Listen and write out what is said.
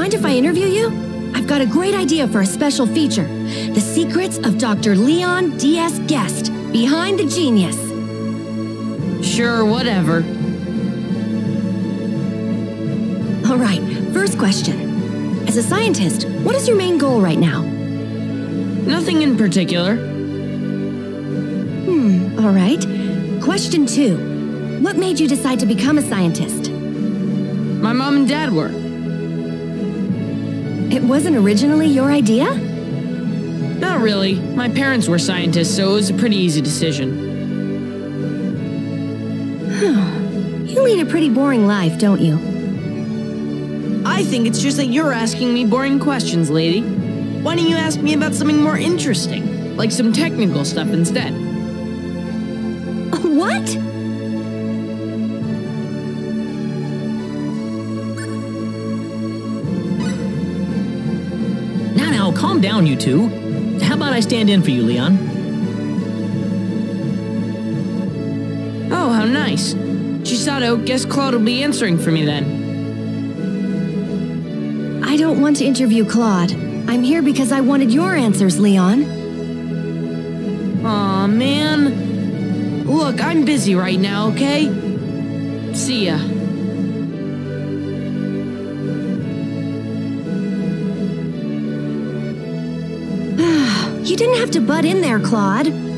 mind if I interview you? I've got a great idea for a special feature. The secrets of Dr. Leon D.S. Geeste, behind the genius. Sure, whatever. All right, first question. As a scientist, what is your main goal right now? Nothing in particular. Hmm, all right. Question two. What made you decide to become a scientist? My mom and dad were. It wasn't originally your idea? Not really. My parents were scientists, so it was a pretty easy decision. You lead a pretty boring life, don't you? I think it's just that you're asking me boring questions, lady. Why don't you ask me about something more interesting, like some technical stuff instead? What? Now, now, calm down, you two. How about I stand in for you, Leon? Oh, how nice. Chisato, guess Claude will be answering for me then. I don't want to interview Claude. I'm here because I wanted your answers, Leon. Aw, man. Look, I'm busy right now, okay? See ya. You didn't have to butt in there, Claude.